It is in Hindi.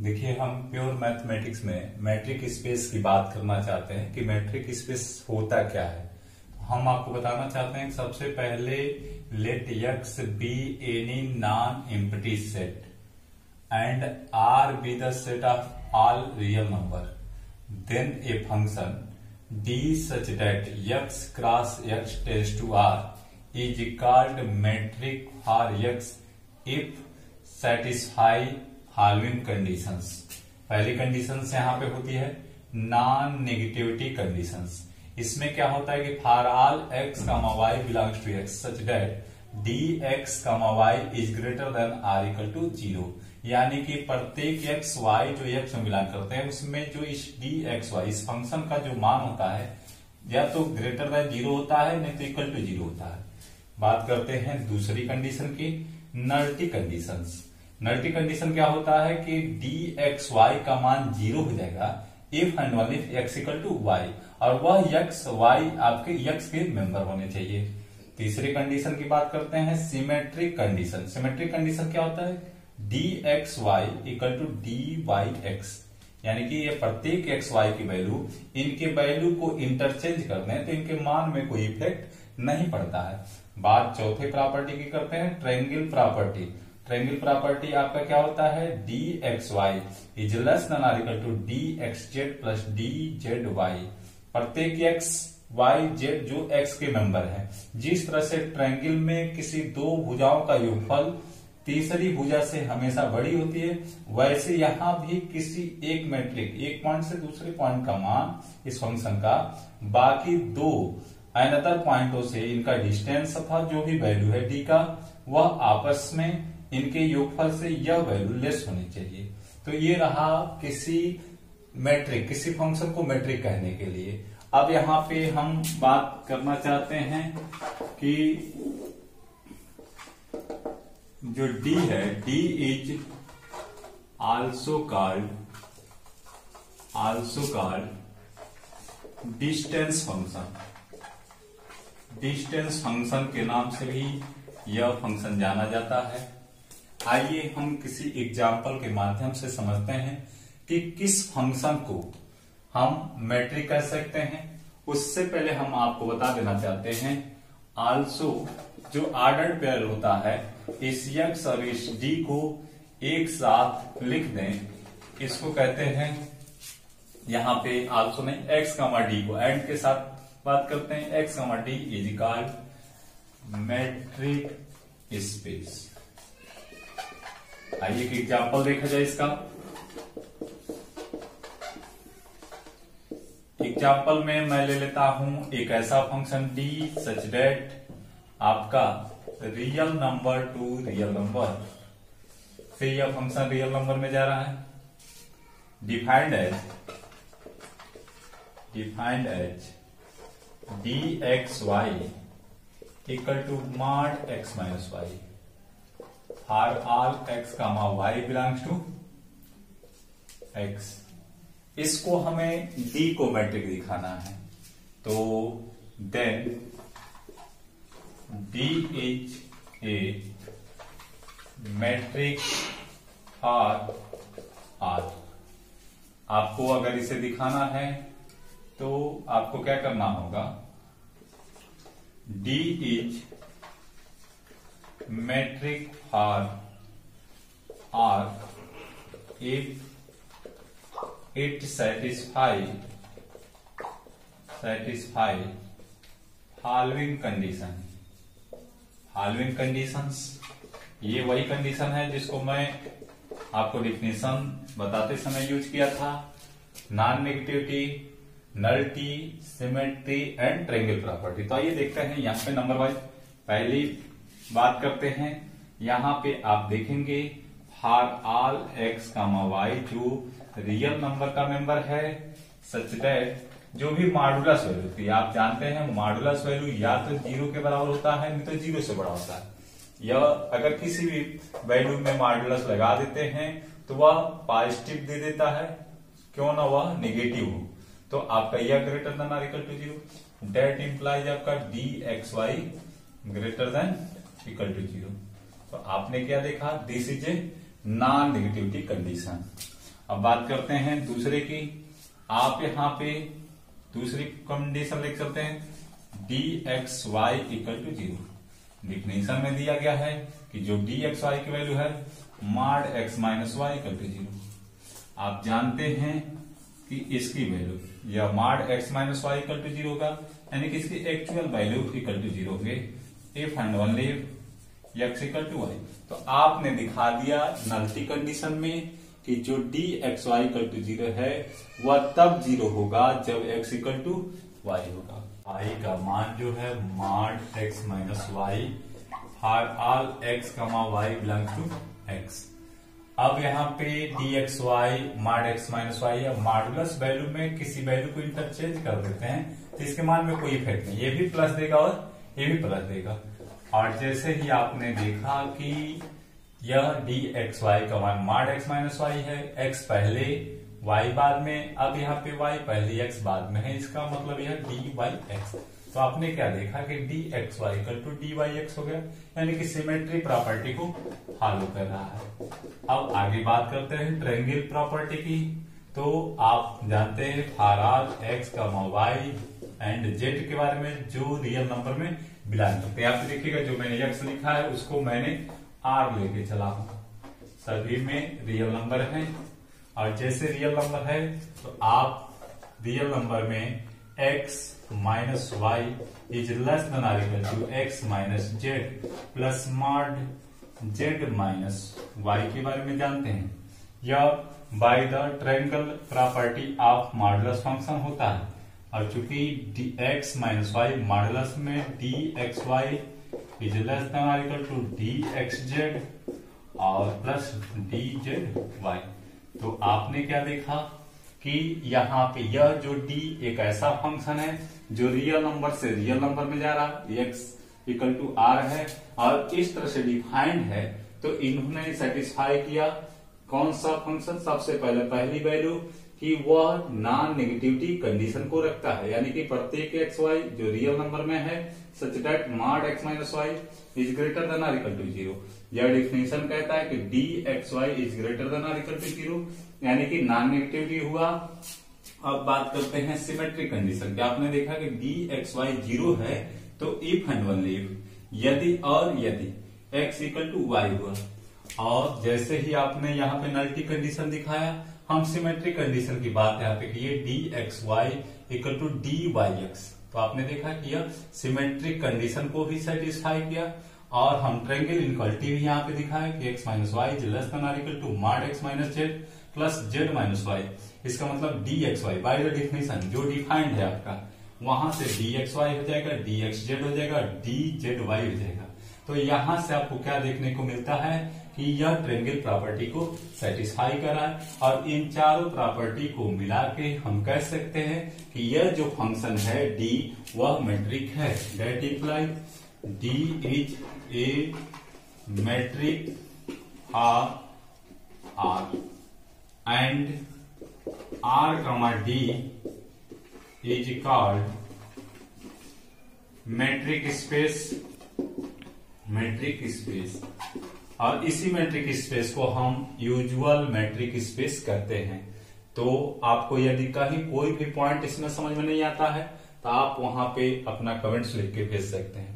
देखिए, हम प्योर मैथमेटिक्स में मैट्रिक स्पेस की बात करना चाहते हैं कि मैट्रिक स्पेस होता क्या है। हम आपको बताना चाहते हैं सबसे पहले let X be any non empty set and R be the set of all real number then a function d such that X cross X test to R is called metric for X if satisfy following conditions. पहली कंडीशंस यहाँ पे होती है नॉन नेगेटिविटी कंडीशंस। इसमें क्या होता है कि for all X comma Y belongs to X, such that d X comma Y is greater than or equal to zero. यानी कि प्रत्येक एक्स, वाई जो एक्स में बिलोंग करते हैं, उसमें जो इस डी एक्स वाई, इस फ़ंक्शन का जो मान होता है, या तो ग्रेटर देन ज़ीरो होता है, नहीं तो इक्वल टू ज़ीरो होता है। बात करते हैं दूसरी कंडीशन की, नल्टी कंडीशंस। नल्टी कंडीशन क्या होता है कि डी एक्स वाई का मान ज़ीरो हो जाएगा if and if X equal to Y और वह यक्स वाई आपके यक्स के मेंबर होने चाहिए। तीसरी कंडीशन की बात करते हैं सिमेट्रिक कंडीशन सिमेट्रिक कंडीशन क्या होता है? D X Y equal to d Y X यानी कि ये प्रत्येक एक्स वाई की वैल्यू इनके वैल्यू को इंटरचेंज करते हैं तो इनके मान में कोई इफ़ेक्ट नहीं पड़ता है। बात चौथे प्रॉपर्टी की करते हैं ट्रेंगल प्रॉपर्टी ट्रेंगल प्रॉपर्टी आपका क्या होता है? D X Y is less than or equal to d X Z plus d Z Y प्रत्येक एक्स वाई जेड जो एक्स के मेंबर है, जिस तरह से ट्रेंगल में किसी दो भुजाओं का योगफल तीसरी भुजा से हमेशा बड़ी होती है, वैसे यहाँ भी किसी एक मैट्रिक एक पॉइंट से दूसरे पॉइंट का मान इस फ़ंक्शन का बाकी दो अनदर पॉइंटों से इनका डिस्टेंस अथवा जो भी वैल्यू है डी का, वह आपस में इनके योगफल से यह वैल्यू लेस होनी चाहिए। तो ये रहा किसी मैट्रिक किसी फ़ंक्शन को मैट्रिक कहने के लिए। अब यहाँ पे हम बात करना चाहते हैं कि जो d है, d is also called also called distance function distance function के नाम से भी यह फ़ंक्शन जाना जाता है। आइए हम किसी एग्ज़ाम्पल के माध्यम से समझते हैं कि किस फ़ंक्शन को हम मैट्रिक कर सकते हैं। उससे पहले हम आपको बता देना चाहते हैं आल्सो जो आर्डर पेयर होता है, इस यक्स और इस डी को एक साथ लिख दें। इसको कहते हैं, यहाँ पे आल्सो नहीं एक्स कमा डी को एंड के साथ बात करते हैं। X comma d is equal metric space आइए एक एग्ज़ाम्पल देखा जाए इसका। एग्ज़ाम्पल में मैं ले लेता हूँ एक ऐसा फ़ंक्शन डी सच डेट आपका real number to real number फिर यह फ़ंक्शन रियल नंबर में जा रहा है। Defined as defined as D X Y equal to mod X minus Y R R X comma Y belongs to X इसको हमें डी को मैट्रिक दिखाना है। तो then D is a metric R R आपको अगर इसे दिखाना है तो आपको क्या करना होगा? D is metric for R. If it satisfy satisfy following condition. Following conditions, ये वही कंडीशन है जिसको मैं आपको डिफिनेशन बताते समय यूज़ किया था। Non negativity nullity symmetry and triangle property तो आइए देखते हैं यहाँ पे नंबर वाइज पहली बात करते हैं। यहाँ पे आप देखेंगे for all X comma Y, जो रियल नंबर का मेंबर है, सच डेट जो भी मॉडुलस वैल्यू थी आप जानते हैं मॉडुलस वैल्यू या तो ज़ीरो के बराबर होता है, नहीं तो ज़ीरो से बड़ा होता है। या अगर किसी भी वैल्यू में मॉडुलस लगा देते हैं तो वह पॉजिटिव दे देता है। क्यों ना वह निगेटिव हो? तो आपका यह greater than or equal to zero. That implies आपका d X Y greater than equal to zero तो आपने क्या देखा? This is a non negativity condition अब बात करते हैं दूसरे की। आप यहाँ पे दूसरी कंडीशन लिख सकते हैं। D X Y equal to zero definition में दिया गया है कि जो डी एक्स वाई की वैल्यू है mod X minus Y equal to zero आप जानते हैं कि इसकी वैल्यू या mod X minus Y equal to zero का, यानी कि इसकी actual value equal to zero होगी। If and only X equal to Y तो आपने दिखा दिया नल्टी कंडीशन में कि जो d X Y equal to zero है, वह तब ज़ीरो होगा जब एक्स इक्वल टू वाई होगा। आई का मान जो है mod X minus Y for all X comma Y belong to X अब यहाँ पे d X Y mod X minus Y या माडुलस वैल्यू में किसी वैल्यू को इंटरचेंज कर देते हैं तो इसके मान में कोई इफ़ेक्ट नहीं। ये भी प्लस देगा और ये भी प्लस देगा। और जैसे ही आपने देखा कि यह डी एक्स वाई का मान माड एक्स माइनस वाई है एक्स पहले वाई बाद में, अब यहाँ पे वाई पहले एक्स बाद में है, इसका मतलब यह डी वाई एक्स तो आपने क्या देखा कि d X Y equal to d Y X हो गया, यानी कि सिमेट्री प्रॉपर्टी को फॉलो कर रहा है। अब आगे बात करते हैं ट्रेंगल प्रॉपर्टी की। तो आप जानते हैं, फाराल एक्स का वाई एंड जेड के बारे में, जो रियल नंबर में करते हैं। आप देखिएगा, जो मैंने एक्स लिखा है, उसको मैंने आर लेके चला हूँ। सभी में रियल नंबर है, और जैसे रियल नंबर है तो आप रियल नंबर में X minus Y is less than or equal to X minus Z plus mod Z minus Y के बारे में जानते हैं। यह by the triangle property of modulus function होता है। और चूँकि d X minus Y modulus में d X Y is less than or equal to d X Z और प्लस डी जेड वाई तो आपने क्या देखा कि यहाँ पे यह जो डी एक ऐसा फ़ंक्शन है जो रियल नंबर से रियल नंबर में जा रहा एक्स इक्वल टू आर है और इस तरह से डिफाइंड है तो इन्होंने सेटिस्फाई किया कौन सा फ़ंक्शन सबसे पहले पहली वैल्यू कि वह नॉन नेगेटिविटी कंडीशन को रखता है। यानी कि प्रत्येक एक्स वाई जो रियल नंबर में है such that mod X minus Y is greater than or equal to zero यह डिफिनेशन कहता है कि d X Y is greater than or equal to zero यानी कि नॉन नेगेटिविटी हुआ। अब बात करते हैं सिमेट्रिक कंडीशन क्या आपने देखा कि डी एक्स वाई ज़ीरो है तो इफ़ एंड वन इफ़ यदि और यदि एक्स इक्वल टू वाई हुआ। और जैसे ही आपने यहाँ पे नल्टी कंडीशन दिखाया हम सिमेट्रिक कंडीशन की बात यहाँ पे की d X Y equal to d Y X तो आपने देखा कि यह सिमेट्रिक कंडीशन को भी सेटिस्फाई किया और हम ट्रेंगल इनक्वालिटी भी यहाँ पे दिखाया कि X minus Y less than or equal to mod X minus Z plus Z minus Y इसका मतलब d X Y by the definition जो डिफाइंड है आपका, वहाँ से डी एक्स वाई हो जाएगा डी एक्स जेड हो जाएगा डी जेड वाई हो जाएगा। तो यहाँ से आपको क्या देखने को मिलता है? कि यह ट्रेंगल प्रॉपर्टी को सेटिस्फाई करा है और इन चारों प्रॉपर्टी को मिला के हम कह सकते हैं कि यह जो फ़ंक्शन है डी वह मैट्रिक है। That imply d is a metric R R and R comma d is called metric space metric space और इसी मैट्रिक स्पेस को हम यूजुअल मैट्रिक स्पेस कहते हैं। तो आपको यदि कहीं कोई भी पॉइंट इसमें समझ में नहीं आता है तो आप वहाँ पे अपना कमेंट्स लिख के भेज सकते हैं।